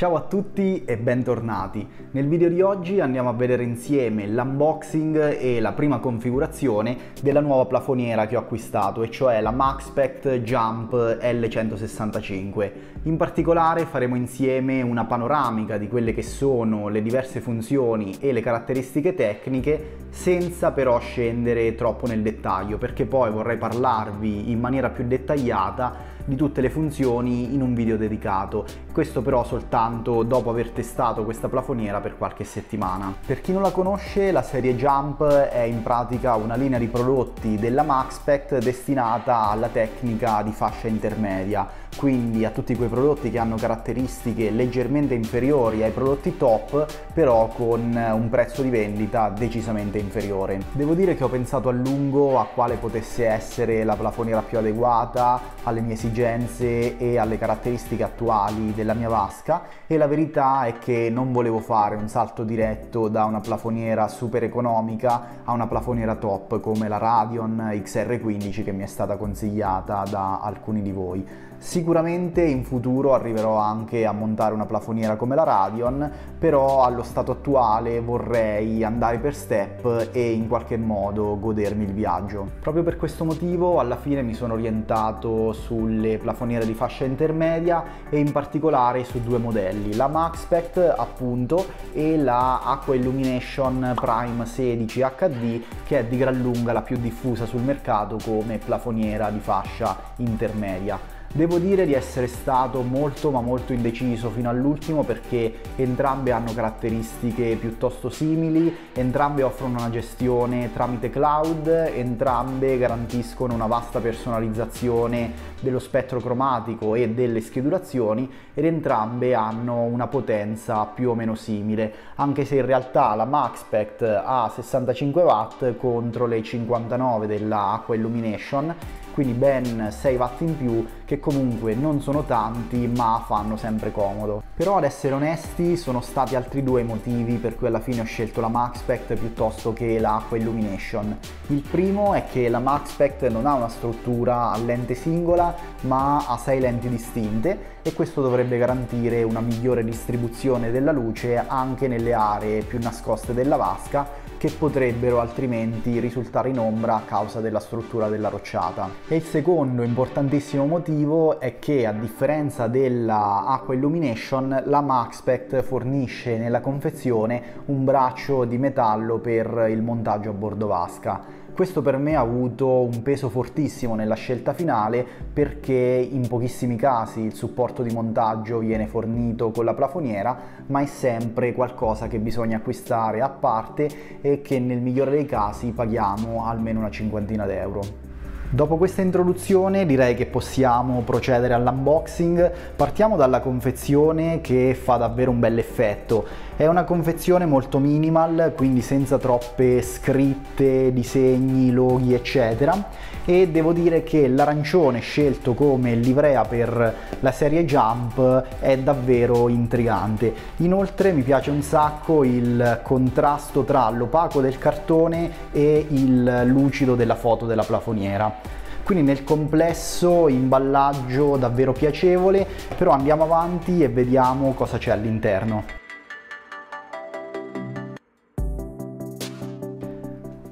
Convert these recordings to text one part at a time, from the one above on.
Ciao a tutti e bentornati. Nel video di oggi andiamo a vedere insieme l'unboxing e la prima configurazione della nuova plafoniera che ho acquistato, e cioè la Maxpect Jump L165. In particolare faremo insieme una panoramica di quelle che sono le diverse funzioni e le caratteristiche tecniche senza però scendere troppo nel dettaglio perché poi vorrei parlarvi in maniera più dettagliata di tutte le funzioni in un video dedicato. Questo però soltanto dopo aver testato questa plafoniera per qualche settimana. Per chi non la conosce, la serie Jump è in pratica una linea di prodotti della Maxpect destinata alla tecnica di fascia intermedia, quindi a tutti quei prodotti che hanno caratteristiche leggermente inferiori ai prodotti top, però con un prezzo di vendita decisamente inferiore. Devo dire che ho pensato a lungo a quale potesse essere la plafoniera più adeguata alle mie esigenze e alle caratteristiche attuali della mia vasca e la verità è che non volevo fare un salto diretto da una plafoniera super economica a una plafoniera top come la Radeon XR15 che mi è stata consigliata da alcuni di voi. Sicuramente in futuro arriverò anche a montare una plafoniera come la Radeon, però allo stato attuale vorrei andare per step e in qualche modo godermi il viaggio. Proprio per questo motivo alla fine mi sono orientato sulle plafoniere di fascia intermedia e in particolare su due modelli, la Maxpect appunto e la Aqua Illumination Prime 16 HD che è di gran lunga la più diffusa sul mercato come plafoniera di fascia intermedia. Devo dire di essere stato molto ma molto indeciso fino all'ultimo perché entrambe hanno caratteristiche piuttosto simili, entrambe offrono una gestione tramite cloud, entrambe garantiscono una vasta personalizzazione dello spettro cromatico e delle schedulazioni ed entrambe hanno una potenza più o meno simile, anche se in realtà la Maxpect ha 65 watt contro le 59 della Aqua Illumination quindi ben 6 watt in più che comunque non sono tanti ma fanno sempre comodo. Però ad essere onesti sono stati altri due motivi per cui alla fine ho scelto la Maxpect piuttosto che l'Aqua Illumination. Il primo è che la Maxpect non ha una struttura a lente singola ma ha 6 lenti distinte e questo dovrebbe garantire una migliore distribuzione della luce anche nelle aree più nascoste della vasca che potrebbero altrimenti risultare in ombra a causa della struttura della rocciata. E il secondo importantissimo motivo è che a differenza della Aqua Illumination la Maxpect fornisce nella confezione un braccio di metallo per il montaggio a bordo vasca questo per me ha avuto un peso fortissimo nella scelta finale perché in pochissimi casi il supporto di montaggio viene fornito con la plafoniera, ma è sempre qualcosa che bisogna acquistare a parte e che nel migliore dei casi paghiamo almeno una cinquantina d'euro. Dopo questa introduzione direi che possiamo procedere all'unboxing. Partiamo dalla confezione che fa davvero un bel effetto. È una confezione molto minimal, quindi senza troppe scritte, disegni, loghi, eccetera. E devo dire che l'arancione scelto come livrea per la serie Jump è davvero intrigante. Inoltre mi piace un sacco il contrasto tra l'opaco del cartone e il lucido della foto della plafoniera quindi nel complesso imballaggio davvero piacevole però andiamo avanti e vediamo cosa c'è all'interno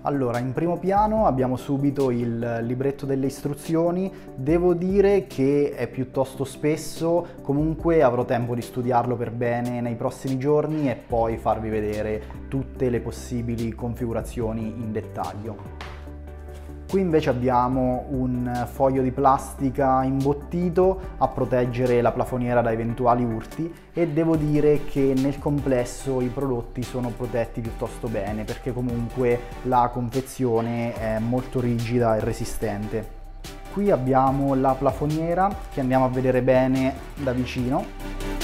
Allora, in primo piano abbiamo subito il libretto delle istruzioni, devo dire che è piuttosto spesso, comunque avrò tempo di studiarlo per bene nei prossimi giorni e poi farvi vedere tutte le possibili configurazioni in dettaglio. Qui invece abbiamo un foglio di plastica imbottito a proteggere la plafoniera da eventuali urti e devo dire che nel complesso i prodotti sono protetti piuttosto bene perché comunque la confezione è molto rigida e resistente. Qui abbiamo la plafoniera che andiamo a vedere bene da vicino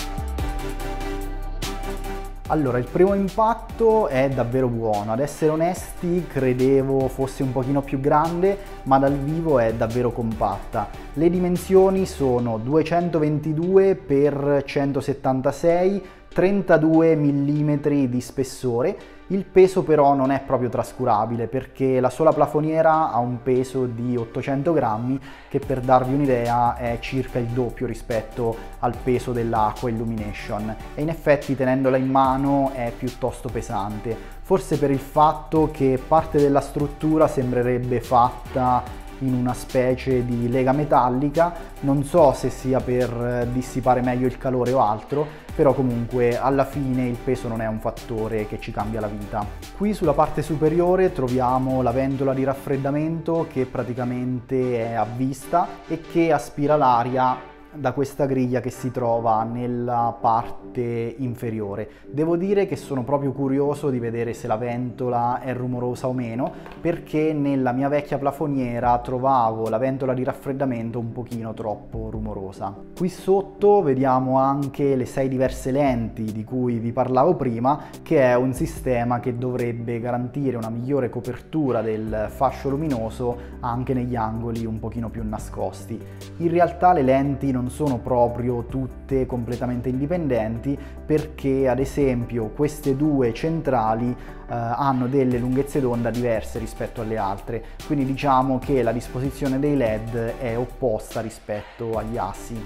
allora, il primo impatto è davvero buono, ad essere onesti credevo fosse un pochino più grande, ma dal vivo è davvero compatta. Le dimensioni sono 222 x 176 32 mm di spessore, il peso però non è proprio trascurabile perché la sola plafoniera ha un peso di 800 grammi che per darvi un'idea è circa il doppio rispetto al peso dell'Aqua Illumination. E in effetti tenendola in mano è piuttosto pesante, forse per il fatto che parte della struttura sembrerebbe fatta in una specie di lega metallica, non so se sia per dissipare meglio il calore o altro, però comunque alla fine il peso non è un fattore che ci cambia la vita. Qui sulla parte superiore troviamo la ventola di raffreddamento che praticamente è a vista e che aspira l'aria da questa griglia che si trova nella parte inferiore. Devo dire che sono proprio curioso di vedere se la ventola è rumorosa o meno perché nella mia vecchia plafoniera trovavo la ventola di raffreddamento un pochino troppo rumorosa. Qui sotto vediamo anche le sei diverse lenti di cui vi parlavo prima che è un sistema che dovrebbe garantire una migliore copertura del fascio luminoso anche negli angoli un pochino più nascosti. In realtà le lenti non non sono proprio tutte completamente indipendenti perché ad esempio queste due centrali eh, hanno delle lunghezze d'onda diverse rispetto alle altre. Quindi diciamo che la disposizione dei led è opposta rispetto agli assi.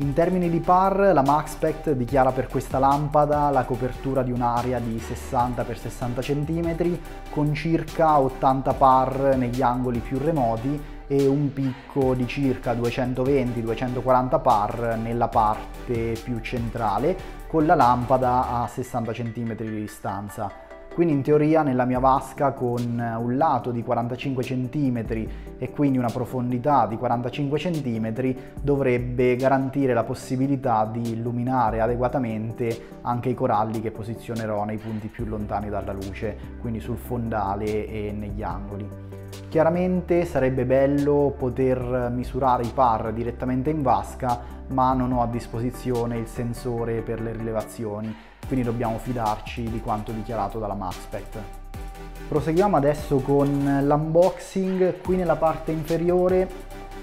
In termini di par, la Maxpect dichiara per questa lampada la copertura di un'area di 60 x 60 cm con circa 80 par negli angoli più remoti e un picco di circa 220-240 par nella parte più centrale con la lampada a 60 cm di distanza. Quindi in teoria nella mia vasca con un lato di 45 cm e quindi una profondità di 45 cm dovrebbe garantire la possibilità di illuminare adeguatamente anche i coralli che posizionerò nei punti più lontani dalla luce, quindi sul fondale e negli angoli. Chiaramente sarebbe bello poter misurare i par direttamente in vasca, ma non ho a disposizione il sensore per le rilevazioni, quindi dobbiamo fidarci di quanto dichiarato dalla Maxpect. Proseguiamo adesso con l'unboxing, qui nella parte inferiore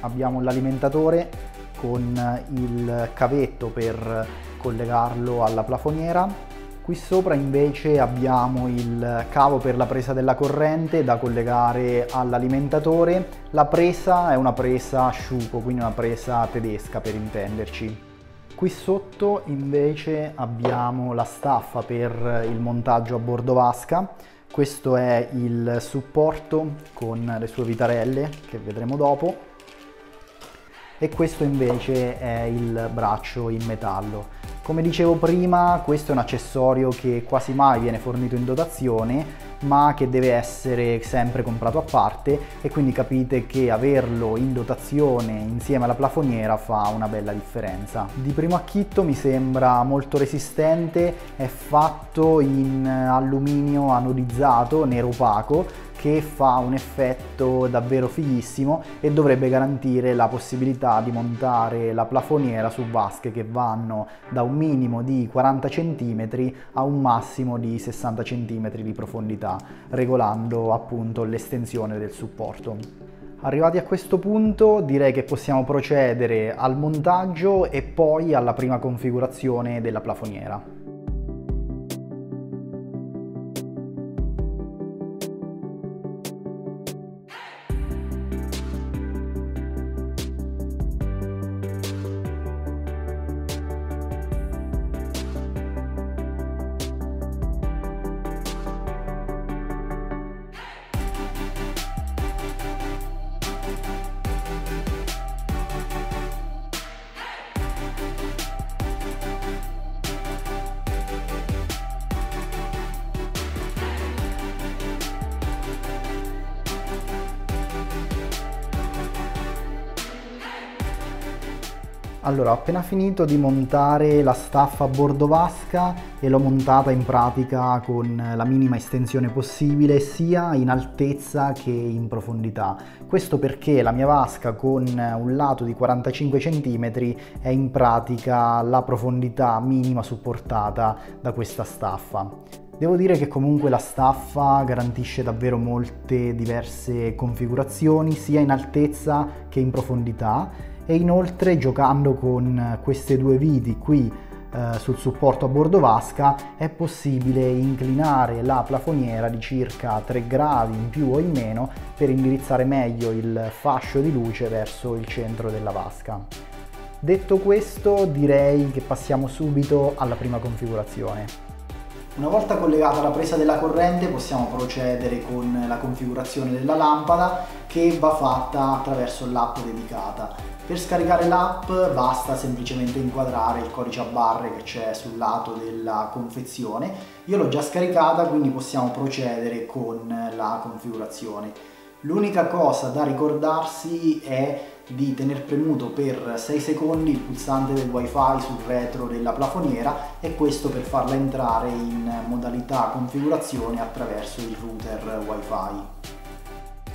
abbiamo l'alimentatore con il cavetto per collegarlo alla plafoniera Qui sopra invece abbiamo il cavo per la presa della corrente da collegare all'alimentatore. La presa è una presa Schuko, quindi una presa tedesca per intenderci. Qui sotto invece abbiamo la staffa per il montaggio a bordo vasca. Questo è il supporto con le sue vitarelle che vedremo dopo. E questo invece è il braccio in metallo. Come dicevo prima, questo è un accessorio che quasi mai viene fornito in dotazione, ma che deve essere sempre comprato a parte e quindi capite che averlo in dotazione insieme alla plafoniera fa una bella differenza. Di primo acchitto mi sembra molto resistente, è fatto in alluminio anodizzato, nero opaco, che fa un effetto davvero fighissimo e dovrebbe garantire la possibilità di montare la plafoniera su vasche che vanno da un minimo di 40 cm a un massimo di 60 cm di profondità, regolando appunto l'estensione del supporto. Arrivati a questo punto direi che possiamo procedere al montaggio e poi alla prima configurazione della plafoniera. Allora, ho appena finito di montare la staffa a bordo vasca e l'ho montata in pratica con la minima estensione possibile sia in altezza che in profondità. Questo perché la mia vasca con un lato di 45 cm è in pratica la profondità minima supportata da questa staffa. Devo dire che comunque la staffa garantisce davvero molte diverse configurazioni sia in altezza che in profondità e inoltre giocando con queste due viti qui eh, sul supporto a bordo vasca è possibile inclinare la plafoniera di circa 3 gradi in più o in meno per indirizzare meglio il fascio di luce verso il centro della vasca. Detto questo direi che passiamo subito alla prima configurazione. Una volta collegata la presa della corrente possiamo procedere con la configurazione della lampada che va fatta attraverso l'app dedicata. Per scaricare l'app basta semplicemente inquadrare il codice a barre che c'è sul lato della confezione. Io l'ho già scaricata quindi possiamo procedere con la configurazione. L'unica cosa da ricordarsi è di tener premuto per 6 secondi il pulsante del wifi sul retro della plafoniera e questo per farla entrare in modalità configurazione attraverso il router wifi.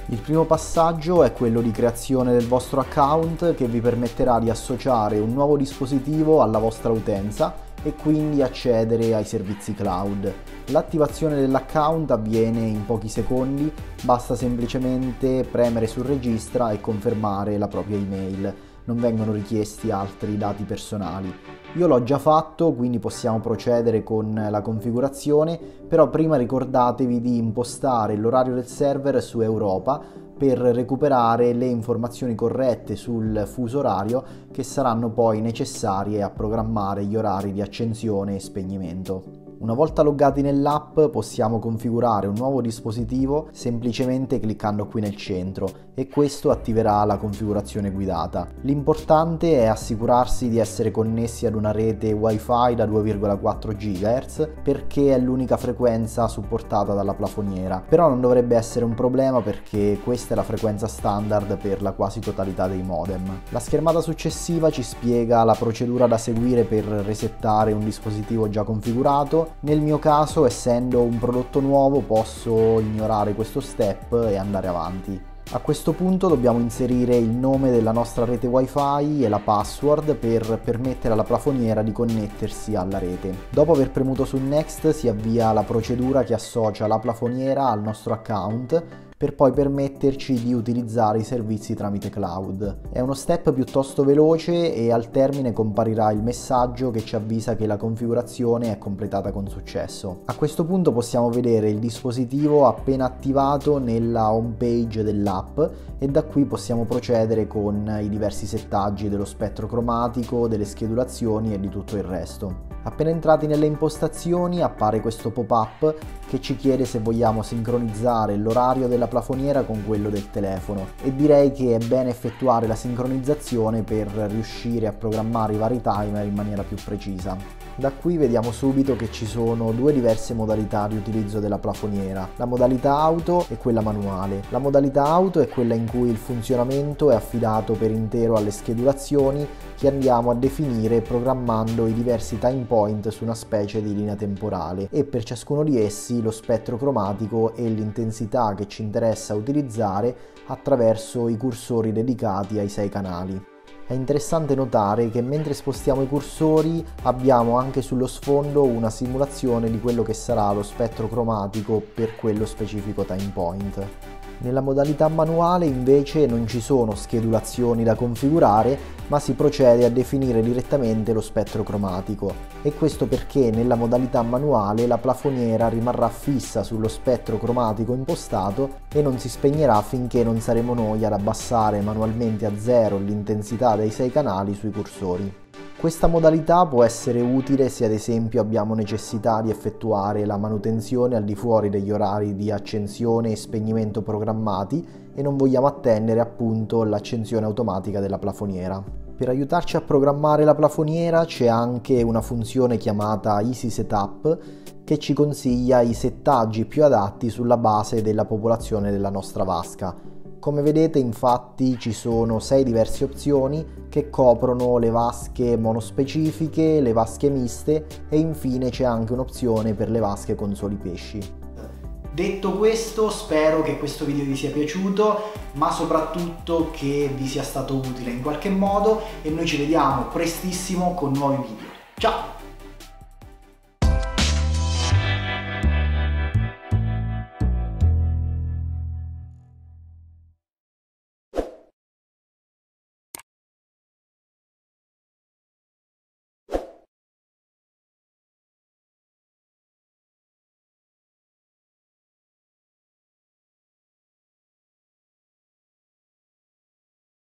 Il primo passaggio è quello di creazione del vostro account che vi permetterà di associare un nuovo dispositivo alla vostra utenza e quindi accedere ai servizi cloud. L'attivazione dell'account avviene in pochi secondi, basta semplicemente premere su registra e confermare la propria email, non vengono richiesti altri dati personali. Io l'ho già fatto, quindi possiamo procedere con la configurazione, però prima ricordatevi di impostare l'orario del server su Europa per recuperare le informazioni corrette sul fuso orario che saranno poi necessarie a programmare gli orari di accensione e spegnimento. Una volta loggati nell'app possiamo configurare un nuovo dispositivo semplicemente cliccando qui nel centro e questo attiverà la configurazione guidata. L'importante è assicurarsi di essere connessi ad una rete wifi da 2,4 GHz perché è l'unica frequenza supportata dalla plafoniera, però non dovrebbe essere un problema perché questa è la frequenza standard per la quasi totalità dei modem. La schermata successiva ci spiega la procedura da seguire per resettare un dispositivo già configurato nel mio caso, essendo un prodotto nuovo, posso ignorare questo step e andare avanti. A questo punto dobbiamo inserire il nome della nostra rete wifi e la password per permettere alla plafoniera di connettersi alla rete. Dopo aver premuto su next si avvia la procedura che associa la plafoniera al nostro account per poi permetterci di utilizzare i servizi tramite cloud. È uno step piuttosto veloce e al termine comparirà il messaggio che ci avvisa che la configurazione è completata con successo. A questo punto possiamo vedere il dispositivo appena attivato nella home page dell'app e da qui possiamo procedere con i diversi settaggi dello spettro cromatico, delle schedulazioni e di tutto il resto. Appena entrati nelle impostazioni appare questo pop-up che ci chiede se vogliamo sincronizzare l'orario della plafoniera con quello del telefono e direi che è bene effettuare la sincronizzazione per riuscire a programmare i vari timer in maniera più precisa. Da qui vediamo subito che ci sono due diverse modalità di utilizzo della plafoniera, la modalità auto e quella manuale. La modalità auto è quella in cui il funzionamento è affidato per intero alle schedulazioni che andiamo a definire programmando i diversi time point su una specie di linea temporale e per ciascuno di essi lo spettro cromatico e l'intensità che ci interessa utilizzare attraverso i cursori dedicati ai sei canali. È interessante notare che mentre spostiamo i cursori abbiamo anche sullo sfondo una simulazione di quello che sarà lo spettro cromatico per quello specifico time point. Nella modalità manuale invece non ci sono schedulazioni da configurare, ma si procede a definire direttamente lo spettro cromatico. E questo perché nella modalità manuale la plafoniera rimarrà fissa sullo spettro cromatico impostato e non si spegnerà finché non saremo noi ad abbassare manualmente a zero l'intensità dei sei canali sui cursori. Questa modalità può essere utile se ad esempio abbiamo necessità di effettuare la manutenzione al di fuori degli orari di accensione e spegnimento programmati e non vogliamo attendere appunto l'accensione automatica della plafoniera. Per aiutarci a programmare la plafoniera c'è anche una funzione chiamata Easy Setup che ci consiglia i settaggi più adatti sulla base della popolazione della nostra vasca. Come vedete infatti ci sono sei diverse opzioni che coprono le vasche monospecifiche, le vasche miste e infine c'è anche un'opzione per le vasche con soli pesci. Detto questo spero che questo video vi sia piaciuto ma soprattutto che vi sia stato utile in qualche modo e noi ci vediamo prestissimo con nuovi video. Ciao!